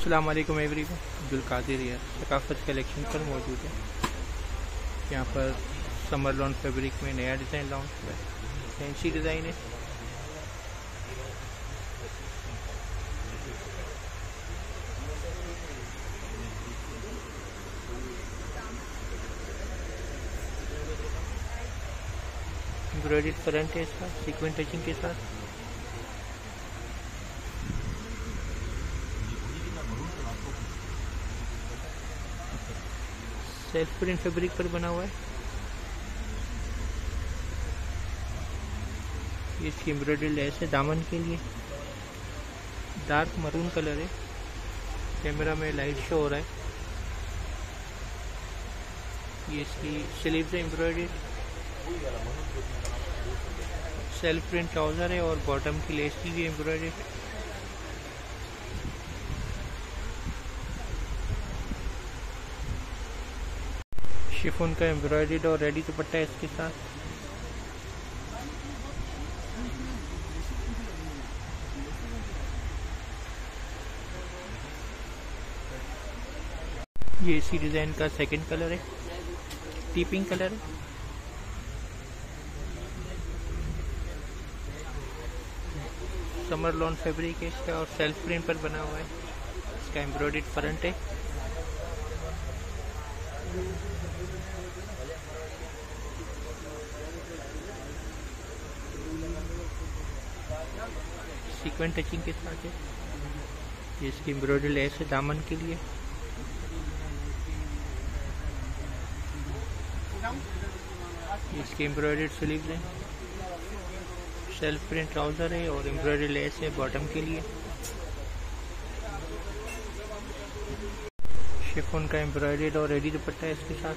अल्लाम every Abdul Qadir है सकाफत collection पर मौजूद है। यहाँ पर समर लॉन फैब्रिक में नया डिज़ाइन लॉन्च हुआ है। फैंसी डिज़ाइन है। एम्ब्रॉयड फ्रंट है इसका सीक्वेंट टचिंग के साथ। सेल्फ प्रिंट फैब्रिक पर बना हुआ है। ये इसकी एम्ब्रॉयडरी लेस है दामन के लिए। डार्क मरून कलर है। कैमरा में लाइट शो हो रहा है। ये इसकी है एम्ब्रॉयडरी सेल्फ प्रिंट ट्राउज़र है और बॉटम की लेस की भी एम्ब्रॉयडरी शिफोन का एम्ब्रॉयड और रेडी दुपट्टा है इसके साथ। ये इसी डिज़ाइन का सेकंड कलर है। टीपिंग कलर है। समर लॉन फैब्रिक है इसका और सेल्फ प्रिंट पर बना हुआ है। इसका एम्ब्रॉयड फ्रंट है। सीक्वेंट टचिंग के साथ है? ये इसकी एम्ब्रॉयडरी लेस है दामन के लिए। इसकी एम्ब्रॉयडरी स्लीव्स हैं। सेल्फ प्रिंट ट्राउज़र है और एम्ब्रॉयडरी लेस है बॉटम के लिए। शिफोन का एम्ब्रॉयडेड और रेडी दुपट्टा है इसके साथ।